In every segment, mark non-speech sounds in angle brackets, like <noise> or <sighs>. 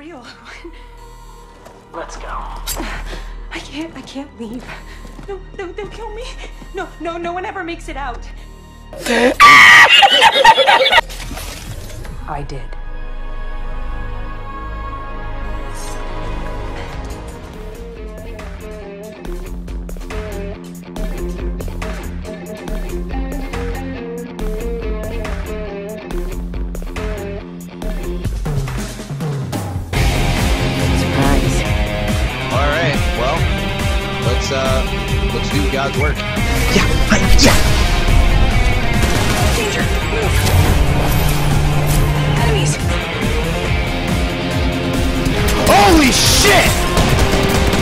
real. <laughs> Let's go. <sighs> I can't, I can't leave. No, no, they'll kill me. No, no, no one ever makes it out. <laughs> I did. Do God's work. Danger! Move! Enemies! Holy shit!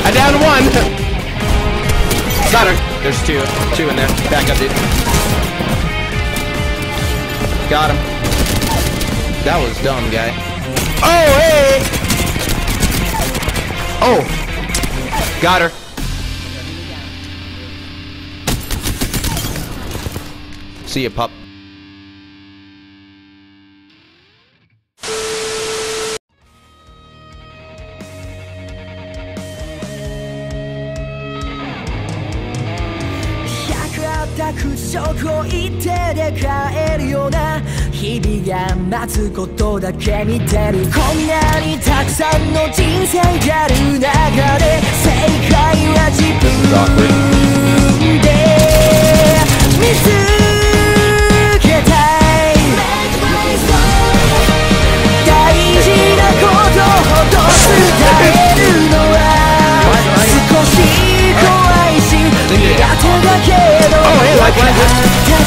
I downed one. Got her. There's two, two in there. Back up, dude. Got him. That was dumb, guy. Oh, hey! Oh! Got her. See you, pup. ことだけ見てるこんなにたくさんの人生がある中で正解は自分で見つけ quiero. Oh, hey, like, like, like,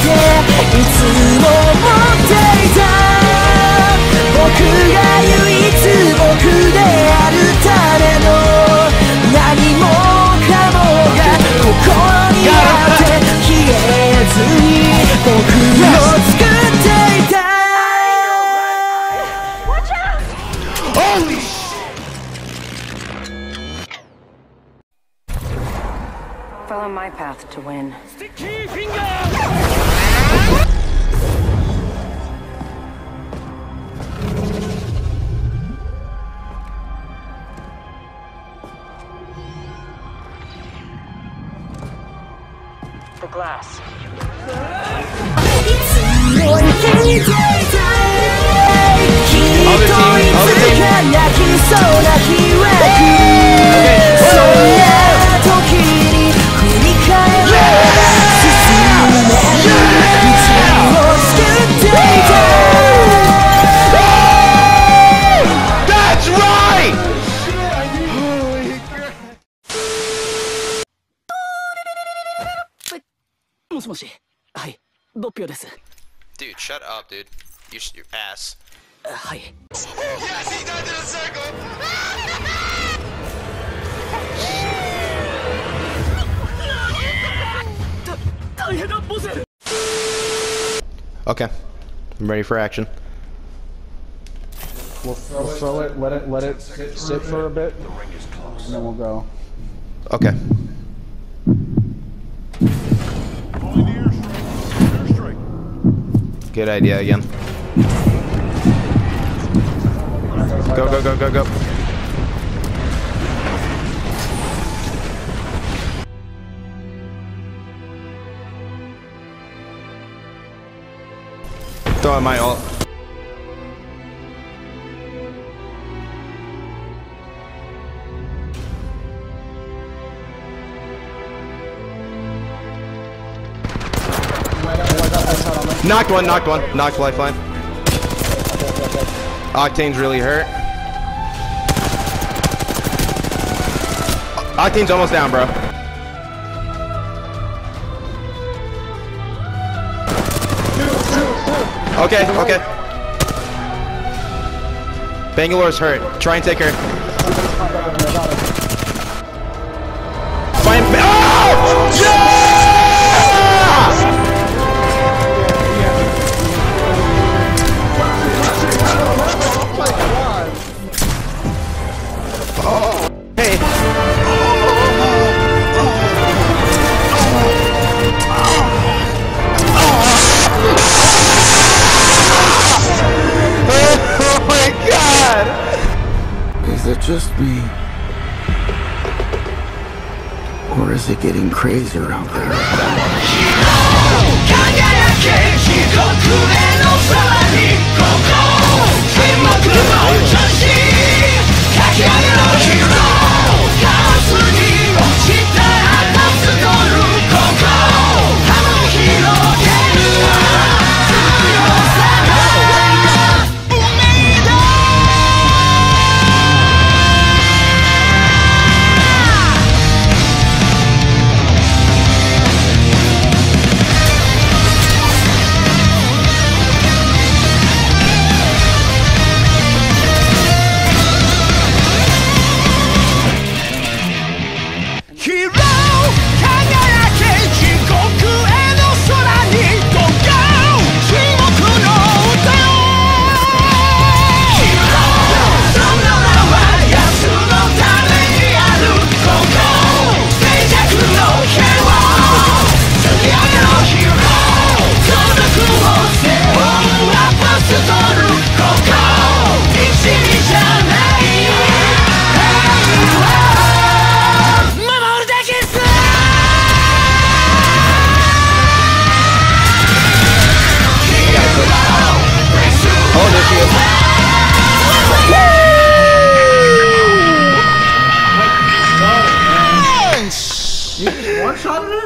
Follow my path to win. The もしもし。はい。ドッピオです。 Dude, shut up, dude. You sh- your ass. はい。 Yes, he does in a circle. Okay, I'm ready for action. We'll, we'll throw it, let it, let it sit for a bit, and then we'll go. Okay. Good idea again. Go, go, go, go, go. Throw my ult. Knocked one, knocked one, knocked lifeline. Octane's really hurt. Octane's almost down, bro. Okay, okay. Bangalore's hurt. Try and take her. Oh it just me? Or is it getting crazier out there?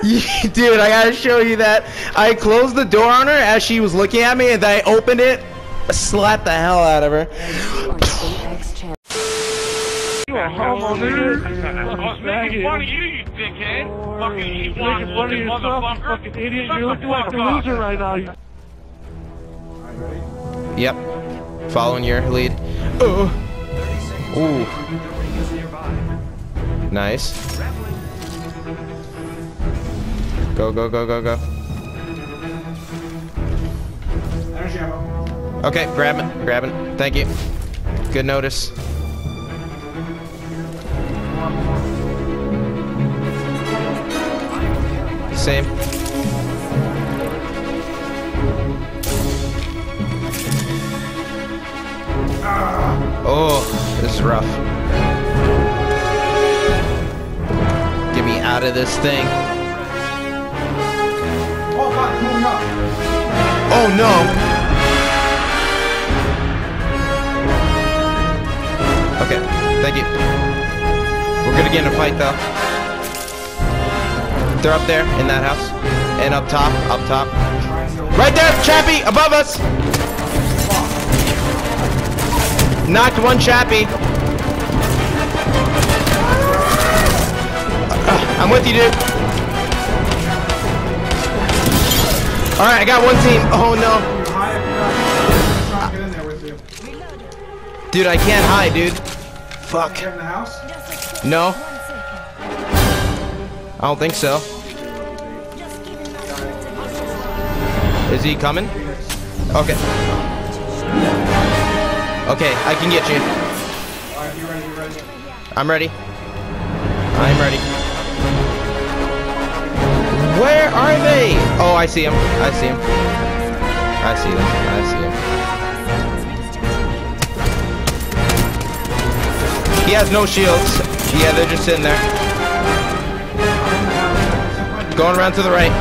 <laughs> Dude, I gotta show you that. I closed the door on her as she was looking at me, and then I opened it, slapped the hell out of her. making fun of you, you dickhead. Fucking you making fun of yourself, fucking idiot. You're looking like a loser right now. Yep. Following your lead. Uh. Ooh. Nice. Go, go, go, go, go. Okay, grab it, grab it. Thank you. Good notice. Same. Oh, this is rough. Get me out of this thing. Oh no! Okay, thank you. We're gonna get in a fight though. They're up there in that house. And up top, up top. Right there, Chappie, above us! Knocked one Chappie. Uh, I'm with you, dude. Alright, I got one team. Oh no. Dude, I can't hide, dude. Fuck. No. I don't think so. Is he coming? Okay. Okay, I can get you. I'm ready. I'm ready. Where are they? Oh, I see him. I see him. I see them. I see him. He has no shields. Yeah, they're just sitting there. Going around to the right.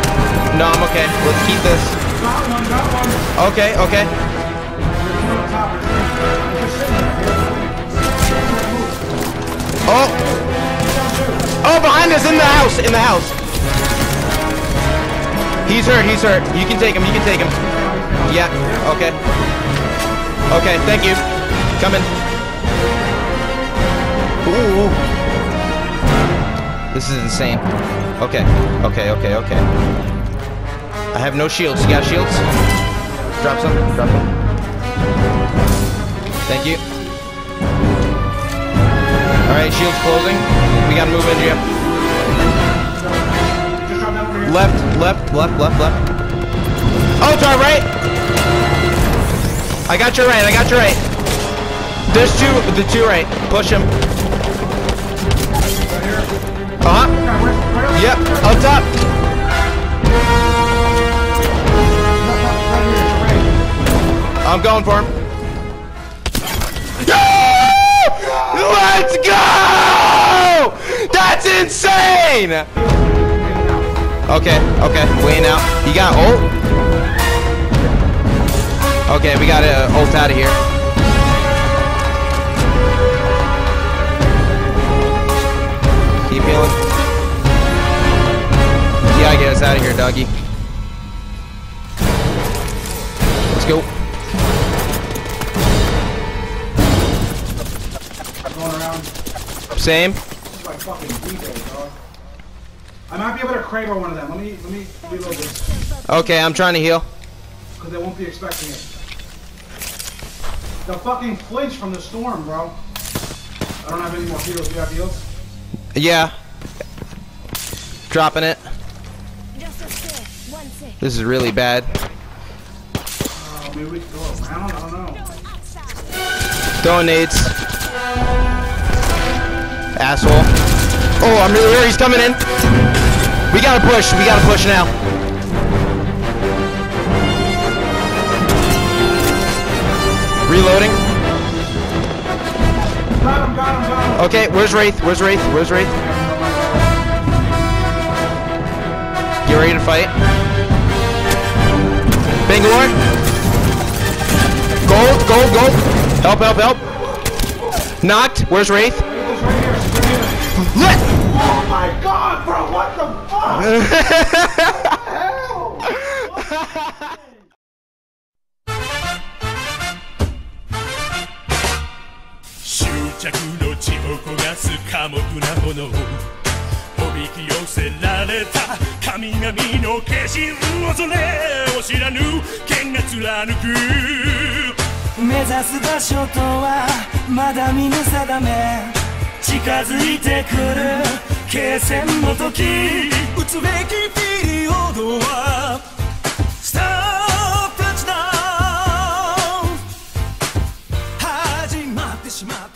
No, I'm okay. Let's keep this. Okay, okay. Oh! Oh, behind us, in the house, in the house. He's hurt, he's hurt. You can take him, you can take him. Yeah, okay. Okay, thank you. Coming. Ooh. This is insane. Okay, okay, okay, okay. I have no shields. You got shields? Drop some, drop some. Thank you. Alright, shields closing. We gotta move in here. Left, left, left, left, left. Oh, to our right! I got your right, I got your right. There's two, the two right. Push him. Uh-huh. Yep, up top. I'm going for him. Let's Let's go! That's insane! Okay, okay, waiting out. You got ult? Okay, we got to ult out of here. Keep healing. Yeah, get us out of here, doggy. Let's go. Going around Same. like fucking DJ, dog. I might be able to Kraber one of them. Let me let me reload this. Okay, I'm trying to heal. Because they won't be expecting it. The fucking flinch from the storm, bro. I don't have any more heals. You have heals? Yeah. Dropping it. This is really bad. Oh, maybe we can go around? I don't know. Throwing nades. Asshole. Oh, I'm really here. He's coming in. We gotta push. We gotta push now. Reloading. Okay, where's Wraith? Where's Wraith? Where's Wraith? Get ready to fight. Bangalore. Gold, gold, gold. Help, help, help. Knocked. Where's Wraith? Let. <laughs> 執着の地を焦がす寡黙な炎」「おびき寄せられた神々の化身恐れ。を知らぬ剣が貫く」目指す場所とはまだ見ぬ定め。近づいてくる。決戦の時打つべきピリオドはスタープラチナ始まってしまった。